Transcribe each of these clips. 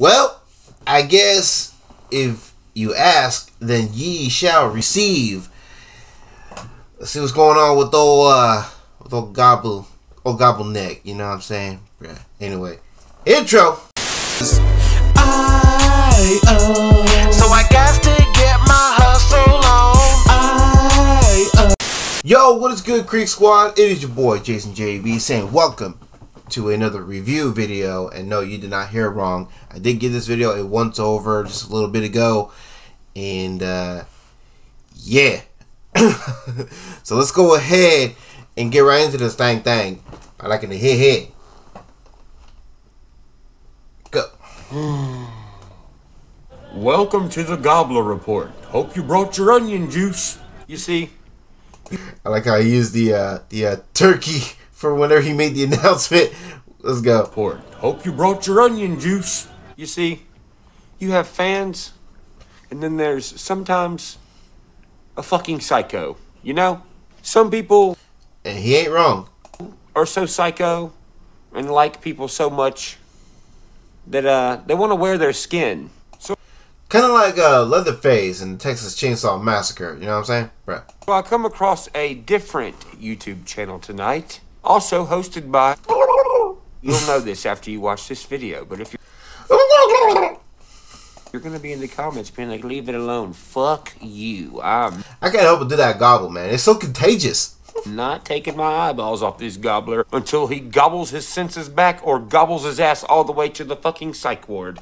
Well, I guess if you ask, then ye shall receive. Let's see what's going on with old uh with old gobble old gobble neck, you know what I'm saying? Yeah. Anyway. Intro. I, uh, So I got to get my hustle on. I, uh, Yo, what is good, Creek Squad? It is your boy Jason Jay V saying welcome to another review video. And no, you did not hear wrong. I did give this video a once over just a little bit ago. And uh yeah. so let's go ahead and get right into this thing thing. I like it to hit hit. Go. Welcome to the Gobbler Report. Hope you brought your onion juice. You see, I like how I use the uh the uh, turkey for whenever he made the announcement. Let's go. report. Hope you brought your onion juice. You see, you have fans, and then there's sometimes a fucking psycho. You know? Some people And he ain't wrong. are so psycho and like people so much that uh, they want to wear their skin. So Kind of like uh, Leatherface in Texas Chainsaw Massacre. You know what I'm saying? Bruh. I come across a different YouTube channel tonight, also hosted by. You'll know this after you watch this video, but if you're you're gonna be in the comments being like, "Leave it alone, fuck you." I'm I can't help but do that gobble, man. It's so contagious. not taking my eyeballs off this gobbler until he gobbles his senses back or gobbles his ass all the way to the fucking psych ward.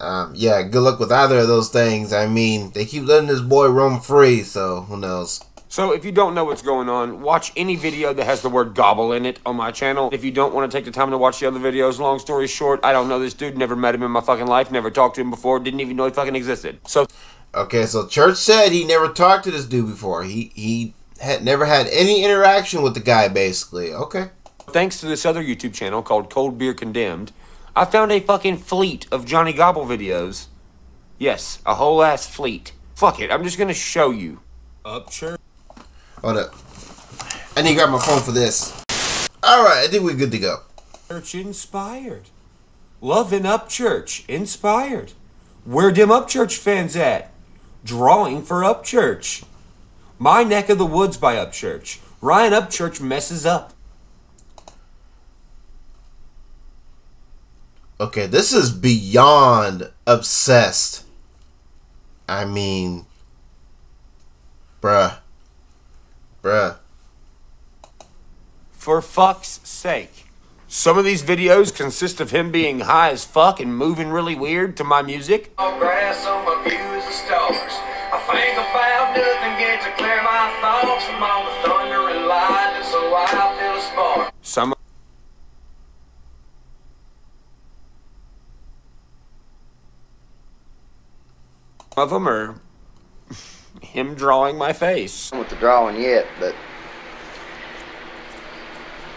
Um, yeah, good luck with either of those things. I mean, they keep letting this boy roam free, so who knows? So if you don't know what's going on, watch any video that has the word gobble in it on my channel. If you don't want to take the time to watch the other videos, long story short, I don't know this dude, never met him in my fucking life, never talked to him before, didn't even know he fucking existed. So Okay, so Church said he never talked to this dude before. He he had never had any interaction with the guy, basically. Okay. thanks to this other YouTube channel called Cold Beer Condemned, I found a fucking fleet of Johnny Gobble videos. Yes, a whole ass fleet. Fuck it, I'm just gonna show you. Upchurch. Hold up. I need to grab my phone for this. All right, I think we're good to go. Church inspired. Loving Upchurch inspired. Where them Upchurch fans at? Drawing for Upchurch. My neck of the woods by Upchurch. Ryan Upchurch messes up. Okay, this is beyond obsessed. I mean, bruh, bruh. For fuck's sake. Some of these videos consist of him being high as fuck and moving really weird to my music. grass on my view is stars. I think about nothing, get to clear my thoughts from all the thunder and lightning, so I feel a spark. Some of them are him drawing my face. with the drawing yet, but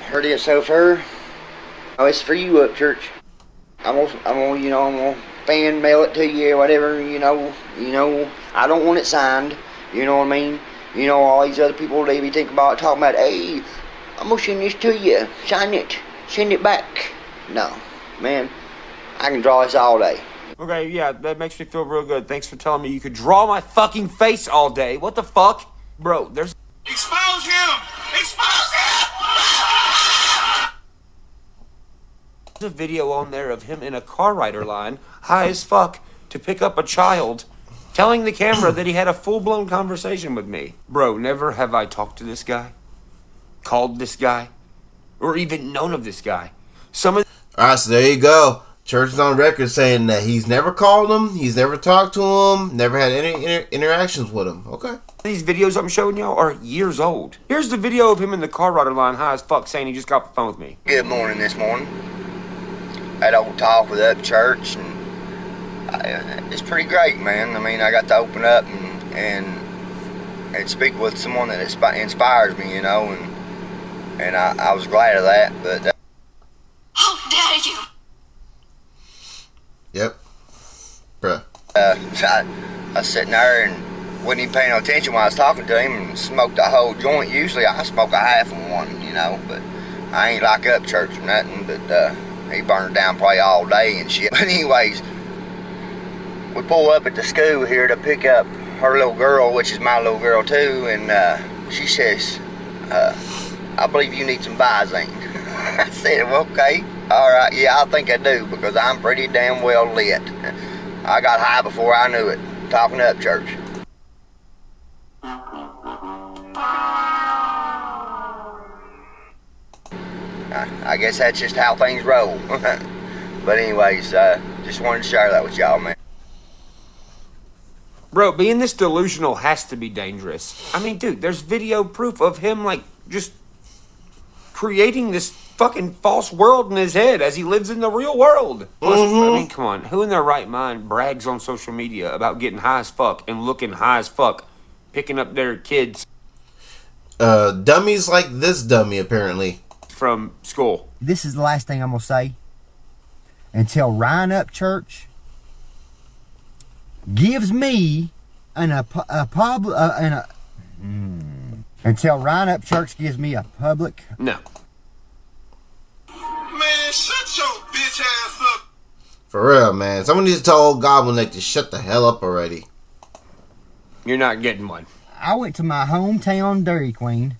heard it so far. Oh, it's for you Upchurch. I'm gonna, I'm gonna, you know, I'm gonna fan mail it to you whatever. You know, you know, I don't want it signed. You know what I mean? You know, all these other people they be thinking about talking about, hey, I'm gonna send this to you. Sign it. Send it back. No, man, I can draw this all day. Okay, yeah, that makes me feel real good. Thanks for telling me you could draw my fucking face all day. What the fuck? Bro, there's Expose him! Expose him! there's a video on there of him in a car rider line, high as fuck, to pick up a child, telling the camera that he had a full blown conversation with me. Bro, never have I talked to this guy, called this guy, or even known of this guy. Some of All right, so there you go. Church is on record saying that he's never called him, he's never talked to him, never had any inter- interactions with him. Okay. these videos I'm showing y'all are years old. Here's the video of him in the car rider line, high as fuck, saying he just got off the phone with me. Good morning this morning. I Had a old talk with up church, and I, uh, it's pretty great, man. I mean, I got to open up and and and speak with someone that inspires me, you know, and and I, I was glad of that. But uh, How dare you! Yep. Bruh. uh, I, I was sitting there and wasn't even paying no attention when I was talking to him, and smoked a whole joint. Usually, I smoke a half of one, you know, but I ain't like Upchurch or nothing. But uh, he burned down probably all day and shit. But anyways, we pull up at the school here to pick up her little girl, which is my little girl too, and uh, she says, uh, I believe you need some Visine. I said, well, okay, all right, yeah, I think I do because I'm pretty damn well lit. I got high before I knew it, talking Upchurch. I, guess that's just how things roll. but anyways, uh, just wanted to share that with y'all, man. Bro, being this delusional has to be dangerous. I mean, dude, there's video proof of him, like, just creating this fucking false world in his head as he lives in the real world. Plus, I mean, come on. Who in their right mind brags on social media about getting high as fuck and looking high as fuck, picking up their kids Uh, dummies like this dummy, apparently. from school? this is the last thing I'm gonna say. Until Ryan Upchurch gives me an a, a pub uh, an a, mm. until Ryan Upchurch gives me a public No. Ass up. For real, man. Someone needs to tell old Goblin Neck to shut the hell up already. You're not getting one. I went to my hometown Dairy Queen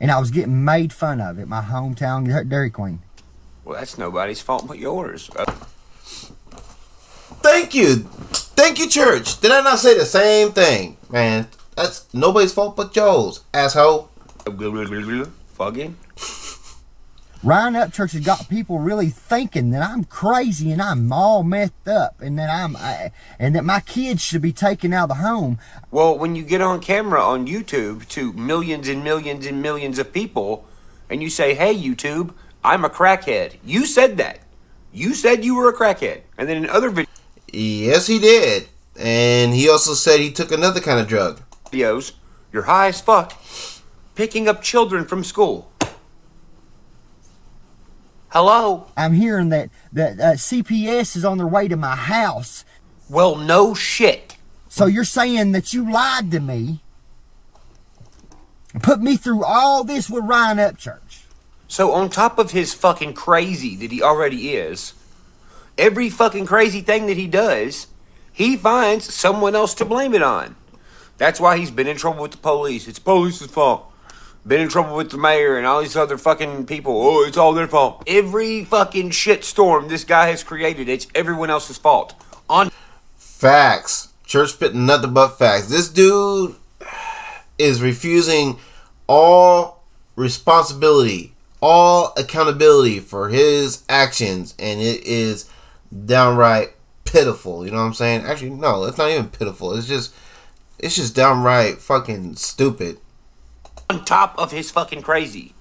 and I was getting made fun of at my hometown Dairy Queen. Well, that's nobody's fault but yours. Thank you. Thank you, church. Did I not say the same thing? Man, that's nobody's fault but Joe's, asshole. fucking. Ryan Upchurch has got people really thinking that I'm crazy and I'm all messed up and that I'm I, and that my kids should be taken out of the home. Well, when you get on camera on YouTube to millions and millions and millions of people, and you say, "Hey, YouTube, I'm a crackhead," you said that. You said you were a crackhead, and then in other vid- Yes, he did. And he also said he took another kind of drug. videos, you're high as fuck, picking up children from school. Hello. I'm hearing that that uh, CPS is on their way to my house. Well, no shit. So you're saying that you lied to me, and put me through all this with Ryan Upchurch. So on top of his fucking crazy that he already is, every fucking crazy thing that he does, he finds someone else to blame it on. That's why he's been in trouble with the police. It's police's fault. Been in trouble with the mayor and all these other fucking people. Oh, it's all their fault. Every fucking shitstorm this guy has created, it's everyone else's fault. On Facts. Church spitting nothing but facts. This dude is refusing all responsibility, all accountability for his actions, and it is downright pitiful. You know what I'm saying? Actually, no, it's not even pitiful. It's just, it's just downright fucking stupid. On top of his fucking crazy.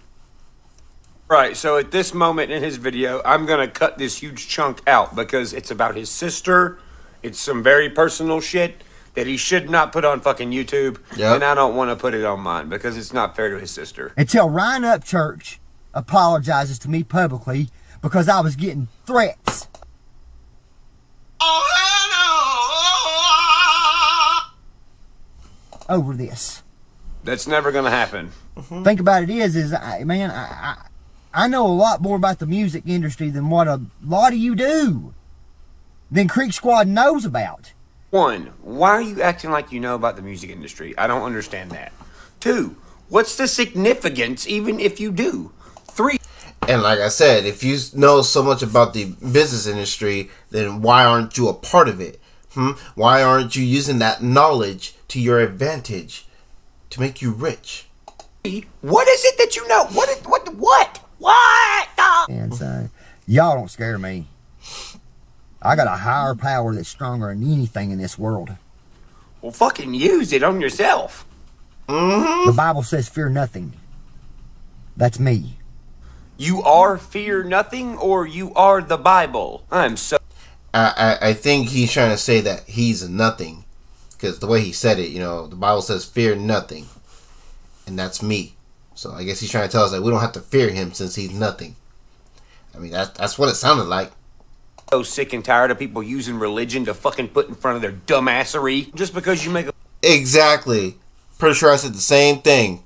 Right, so at this moment in his video, I'm gonna cut this huge chunk out because it's about his sister. It's some very personal shit that he should not put on fucking YouTube. Yep. And I don't want to put it on mine because it's not fair to his sister. Until Ryan Upchurch apologizes to me publicly because I was getting threats. Oh, no. over this. That's never gonna happen. Think about it is is I, man I, I I know a lot more about the music industry than what a lot of you do. Than Creek Squad knows about. One, why are you acting like you know about the music industry? I don't understand that. Two, what's the significance even if you do? Three, And like I said, if you know so much about the business industry, then why aren't you a part of it? Hmm? Why aren't you using that knowledge to your advantage to make you rich? what is it that you know? What is, what what? What? the- And so y'all don't scare me. I got a higher power that's stronger than anything in this world. Well, fucking use it on yourself. Mm-hmm. The Bible says fear nothing. That's me. You are fear nothing, or you are the Bible. I'm so. I, I, I think he's trying to say that he's nothing. Because the way he said it, you know, the Bible says fear nothing. And that's me. So I guess he's trying to tell us that we don't have to fear him since he's nothing. I mean, that, that's what it sounded like. so sick and tired of people using religion to fucking put in front of their dumbassery just because you make a Exactly. Pretty sure I said the same thing.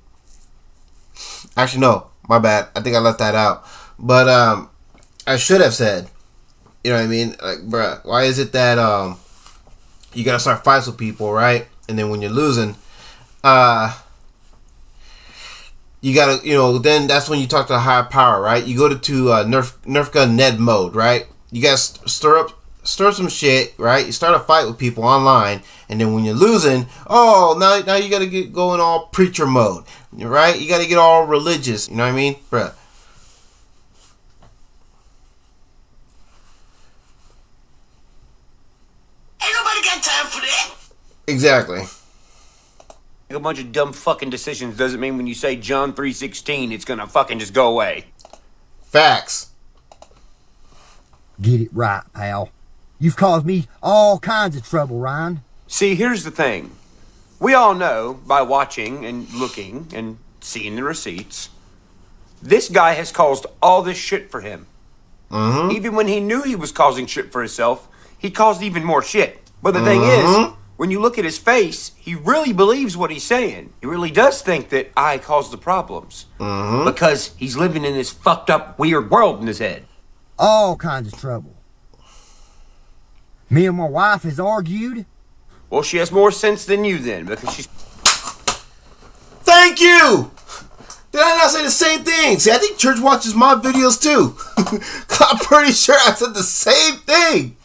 Actually, no, my bad. I think I left that out. But um, I should have said. You know what I mean? Like, bruh, why is it that um you gotta start fights with people, right? And then when you're losing, uh you gotta you know, then that's when you talk to a higher power, right? You go to, to uh, Nerf Nerf gun Ned mode, right? You gotta st- stir up stir some shit, right? You start a fight with people online, and then when you're losing, oh now now you gotta get going all preacher mode, right? You gotta get all religious, you know what I mean, bruh. Ain't nobody got time for that. Exactly. A bunch of dumb fucking decisions doesn't mean when you say John 3.16, it's gonna fucking just go away. Facts. Get it right, pal. You've caused me all kinds of trouble, Ryan. See, here's the thing. We all know by watching and looking and seeing the receipts, this guy has caused all this shit for him. Mm-hmm. Even when he knew he was causing shit for himself, he caused even more shit. But the thing is, mm-hmm. When you look at his face, he really believes what he's saying. He really does think that I caused the problems. Mm-hmm. Because he's living in this fucked up, weird world in his head. All kinds of trouble. Me and my wife has argued. Well, she has more sense than you then, because she's Thank you. Did I not say the same thing? See, I think church watches my videos too. I'm pretty sure I said the same thing.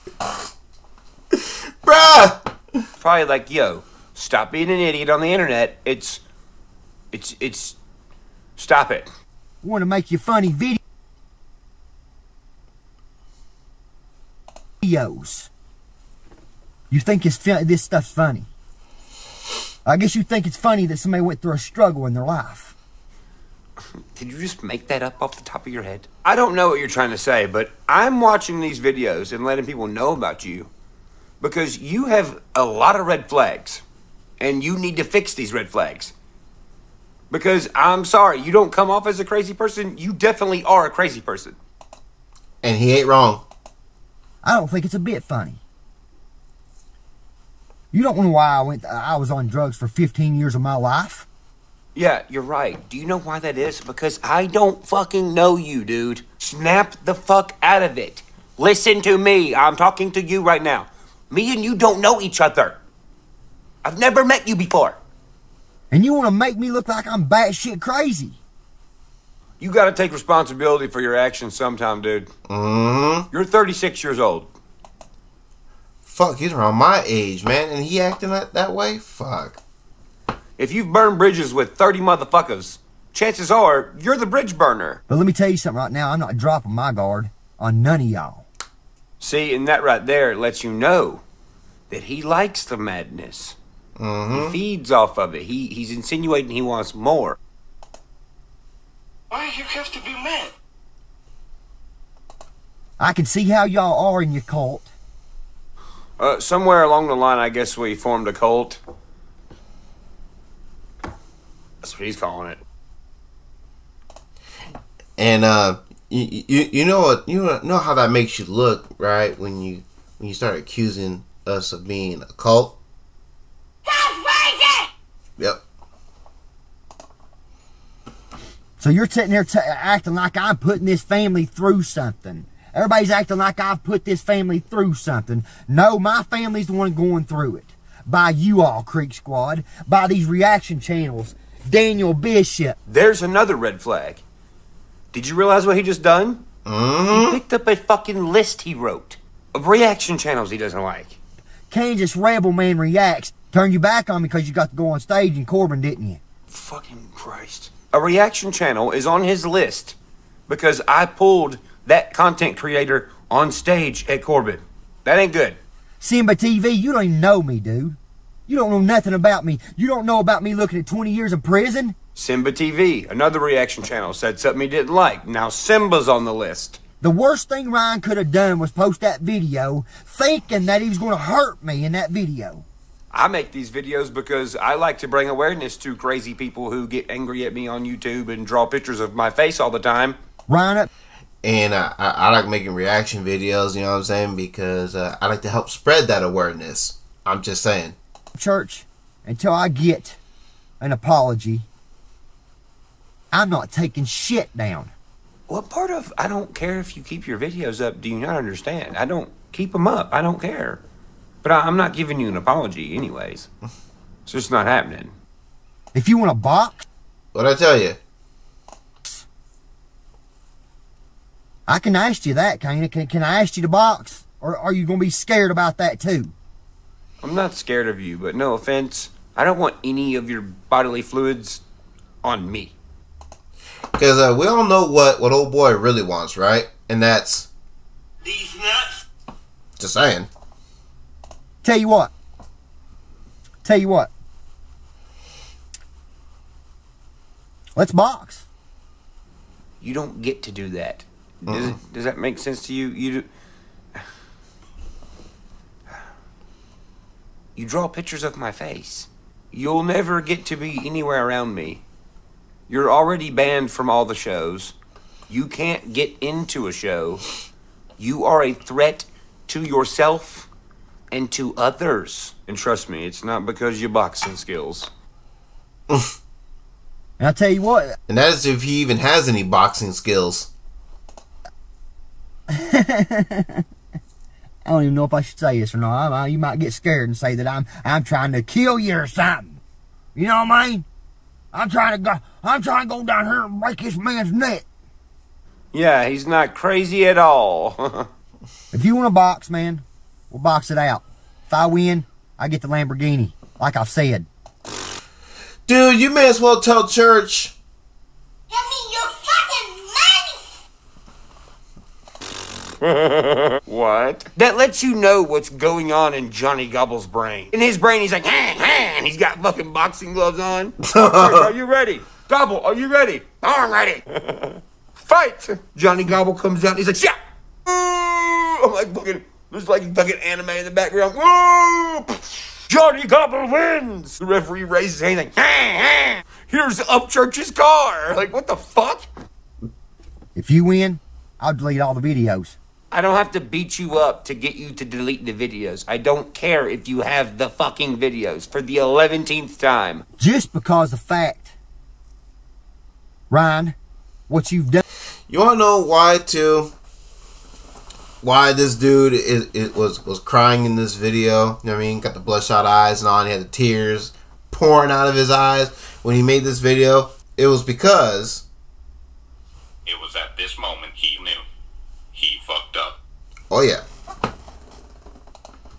Bruh. Probably like, yo, stop being an idiot on the internet. It's, it's, it's, stop it. Want to make you funny videos. You think it's this stuff's funny. I guess you think it's funny that somebody went through a struggle in their life. Did you just make that up off the top of your head? I don't know what you're trying to say, but I'm watching these videos and letting people know about you because you have a lot of red flags and you need to fix these red flags. Because I'm sorry, you don't come off as a crazy person. You definitely are a crazy person. And he ain't wrong. I don't think it's a bit funny. You don't know why I went. I was on drugs for 15 years of my life. Yeah, you're right. Do you know why that is? Because I don't fucking know you, dude. Snap the fuck out of it. Listen to me. I'm talking to you right now. Me and you don't know each other. I've never met you before. And you want to make me look like I'm batshit crazy. You gotta take responsibility for your actions sometime, dude. Mm-hmm. You're 36 years old. Fuck, he's around my age, man, and he acting that, that way? Fuck. If you've burned bridges with 30 motherfuckers, chances are you're the bridge burner. But let me tell you something right now. I'm not dropping my guard on none of y'all. See, and that right there lets you know that he likes the madness. Mm-hmm. He feeds off of it. He he's insinuating he wants more. Why you have to be mad? I can see how y'all are in your cult. Uh, somewhere along the line, I guess we formed a cult. That's what he's calling it. And uh, you, you you know what you know how that makes you look, right? When you when you start accusing us of being a cult. Yep. So you're sitting there t- acting like I'm putting this family through something. Everybody's acting like I've put this family through something. No, my family's the one going through it. By you all, Creek Squad. By these reaction channels. Daniel Bishop. There's another red flag. Did you realize what he just done? Mm-hmm. He picked up a fucking list he wrote of reaction channels he doesn't like. Kansas Rebel Man Reacts. Turned you back on me because you got to go on stage in Corbin, didn't you? Fucking Christ. A reaction channel is on his list because I pulled that content creator on stage at Corbin. That ain't good. Simba TV, you don't even know me, dude. You don't know nothing about me. You don't know about me looking at 20 years in prison. Simba TV, another reaction channel, said something he didn't like. Now Simba's on the list. The worst thing Ryan could have done was post that video thinking that he was going to hurt me in that video. I make these videos because I like to bring awareness to crazy people who get angry at me on YouTube and draw pictures of my face all the time. Ryan, up And uh, I, I like making reaction videos, you know what I'm saying? Because uh, I like to help spread that awareness. I'm just saying. church, until I get an apology, I'm not taking shit down. What part of I don't care if you keep your videos up do you not understand? I don't keep them up. I don't care. But I, I'm not giving you an apology, anyways. It's just not happening. If you want a box, What'd I tell you? I can ask you that, can, can, can I ask you to box? Or are you going to be scared about that too? I'm not scared of you, but no offense. I don't want any of your bodily fluids on me. Because uh, we all know what, what old boy really wants, right? And that's These nuts. just saying. Tell you what. Tell you what. Let's box. You don't get to do that. Does, it, does that make sense to you? You do. You draw pictures of my face. You'll never get to be anywhere around me. You're already banned from all the shows. You can't get into a show. You are a threat to yourself and to others. And trust me, it's not because of your boxing skills. And I tell you what, And that is if he even has any boxing skills. I don't even know if I should say this or not. I, I- you might get scared and say that I'm I'm trying to kill you or something. You know what I mean? I'm trying to go. I'm trying to go down here and break this man's neck. Yeah, he's not crazy at all. If you want to box, man, we'll box it out. If I win, I get the Lamborghini, like I've said. Dude, you may as well tell church. Give me your fucking money! What? That lets you know what's going on in Johnny Gobble's brain. In his brain, he's like, and he's got fucking boxing gloves on. are you ready? Gobble, are you ready? I'm ready. Fight! Johnny Gobble comes out, and he's like, yeah! Ooh! I'm like, fucking, there's like fucking anime in the background. Woo! Johnny Gobble wins! The referee raises his hand, like, here's Upchurch's car. Like, what the fuck? If you win, I'll delete all the videos. I don't have to beat you up to get you to delete the videos. I don't care if you have the fucking videos for the 11th time. Just because the fact, Ryan, what you've done. You want to know why too? Why this dude is it was was crying in this video? You know what I mean? Got the bloodshot eyes and all. He had the tears pouring out of his eyes when he made this video. It was because It was at this moment he knew. He fucked up. oh yeah,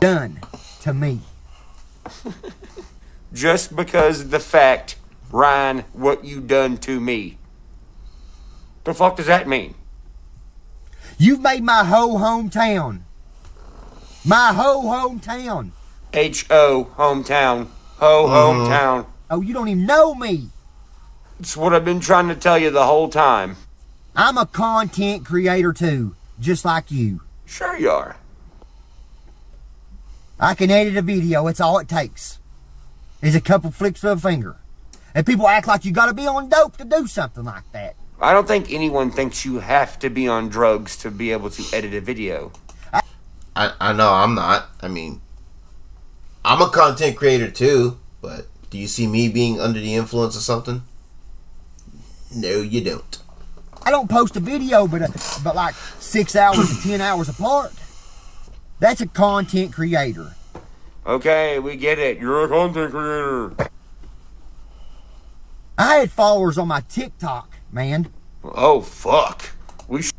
done to me. Just because the fact, Ryan, what you done to me. The fuck does that mean? You've made my whole hometown. My whole hometown. H O hometown. Ho uh-huh. hometown. Oh, you don't even know me. It's what I've been trying to tell you the whole time. I'm a content creator too, just like you. Sure you are. I can edit a video, it's all it takes. Is a couple flicks of a finger. And people act like you gotta be on dope to do something like that. I don't think anyone thinks you have to be on drugs to be able to edit a video. I I know I'm not. I mean, I'm a content creator too. But do you see me being under the influence of something? No, you don't. I don't post a video but uh, but like six hours to ten hours apart. That's a content creator. Okay, we get it. You're a content creator. I had followers on my TikTok, man. Oh, fuck. We sh-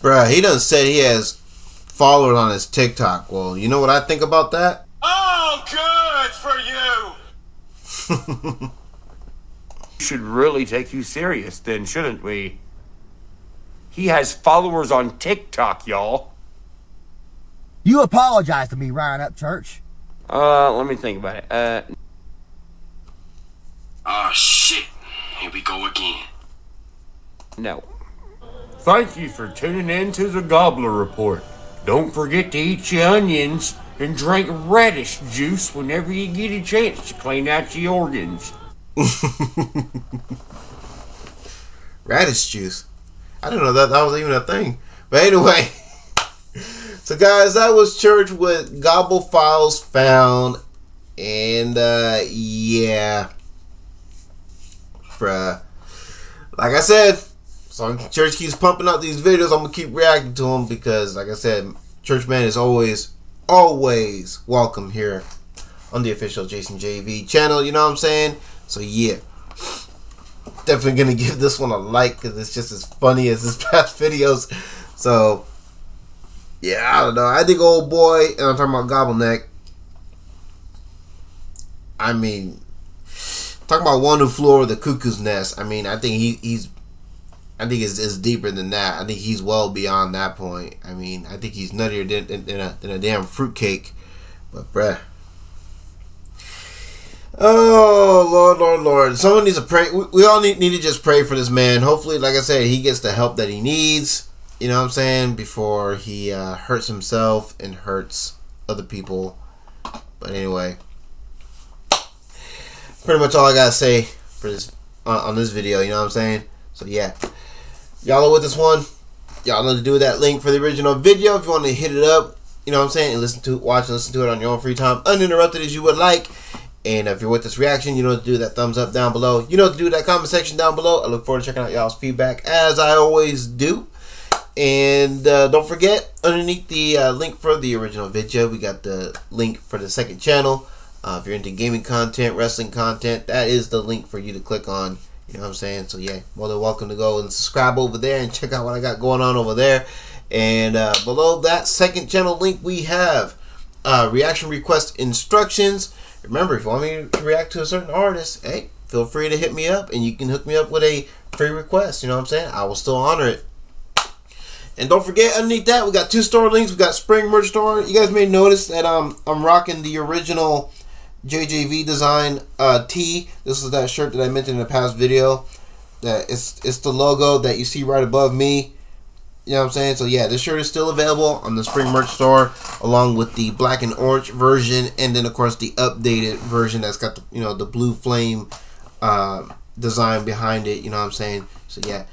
Bruh, he done said he has followers on his TikTok. Well, you know what I think about that? Oh, good for you. should really take you serious then, shouldn't we? He has followers on TikTok, y'all. You apologize to me, Ryan Upchurch. Uh, let me think about it. Uh, Oh, shit. Here we go again. no. Thank you for tuning in to the Gobbler Report. Don't forget to eat your onions and drink radish juice whenever you get a chance to clean out your organs. Radish juice. I didn't know that that was even a thing. But anyway, so guys, that was church with Gobble Files found, and uh yeah, bruh. Like I said, So church keeps pumping out these videos. I'm gonna keep reacting to them because, like I said, Churchman is always, always welcome here on the official Jason Jay V channel. You know what I'm saying? So yeah, definitely gonna give this one a like because it's just as funny as his past videos. So yeah, I don't know. I think old boy, and I'm talking about Gobbleneck. I mean, talking about one who flew over the cuckoo's nest. I mean, I think he, he's, I think it's, it's deeper than that. I think he's well beyond that point. I mean, I think he's nuttier than, than, than, a, than a damn fruitcake. But, bruh. Oh, Lord, Lord, Lord. Someone needs to pray. We, all need, need to just pray for this man. Hopefully, like I said, he gets the help that he needs. You know what I'm saying? Before he uh, hurts himself and hurts other people. But anyway pretty much all I gotta say for this on, on, this video. You know what I'm saying? So yeah, y'all are with this one. Y'all know to do that link for the original video if you want to hit it up. You know what I'm saying? And listen to watch and listen to it on your own free time, uninterrupted as you would like. And if you're with this reaction, you know to do that thumbs up down below. You know to do that comment section down below. I look forward to checking out y'all's feedback as I always do. And uh, don't forget, underneath the uh, link for the original video, we got the link for the second channel. Uh, if you're into gaming content, wrestling content, that is the link for you to click on. You know what I'm saying? So yeah, more than welcome to go and subscribe over there and check out what I got going on over there. And uh, below that second channel link, we have uh, reaction request instructions. Remember, if you want me to react to a certain artist, hey, feel free to hit me up and you can hook me up with a free request. You know what I'm saying? I will still honor it. And don't forget, underneath that, we got two store links. We got Spring Merch Store. You guys may notice that um, I'm rocking the original JJV design uh, tee. This is that shirt that I mentioned in the past video. That it's it's the logo that you see right above me. You know what I'm saying? So yeah, this shirt is still available on the Spring Merch Store, along with the black and orange version, and then of course the updated version that's got the you know the blue flame uh, design behind it. You know what I'm saying? So yeah,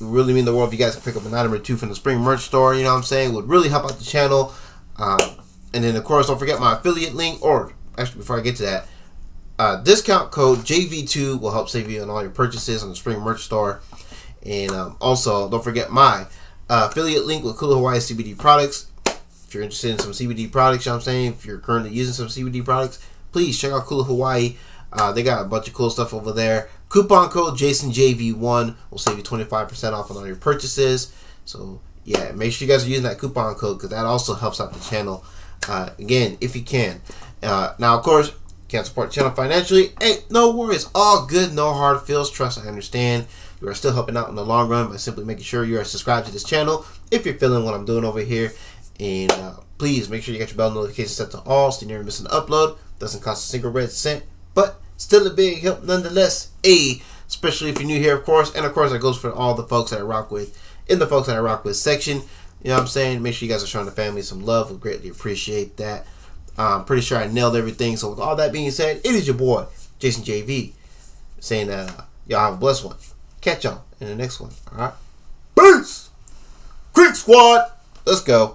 really mean the world if you guys can pick up an item or two from the Spring Merch Store. You know what I'm saying? Would really help out the channel. Um, and then of course don't forget my affiliate link or actually, before I get to that, uh, discount code JV2 will help save you on all your purchases on the Spring Merch Store. And um, also, don't forget my uh, affiliate link with Kula Hawaii CBD products. If you're interested in some CBD products, you know what I'm saying, if you're currently using some CBD products, please check out Kula Hawaii. Uh, they got a bunch of cool stuff over there. Coupon code JasonJV1 will save you 25% off on all your purchases. So, yeah, make sure you guys are using that coupon code because that also helps out the channel. Uh, again, if you can. Uh, now, of course, can't support the channel financially. Hey, no worries. All good, no hard feels. Trust, I understand. You are still helping out in the long run by simply making sure you are subscribed to this channel if you're feeling what I'm doing over here. And uh, please make sure you get your bell notifications set to all so you never miss an upload. Doesn't cost a single red cent, but still a big help nonetheless. A, especially if you're new here, of course. And of course, that goes for all the folks that I rock with in the folks that I rock with section. You know what I'm saying? Make sure you guys are showing the family some love. We greatly appreciate that. I'm pretty sure I nailed everything. So with all that being said, it is your boy, Jason Jay V, saying uh, y'all have a blessed one. Catch y'all in the next one. All right. Peace. Creek Squad. Let's go.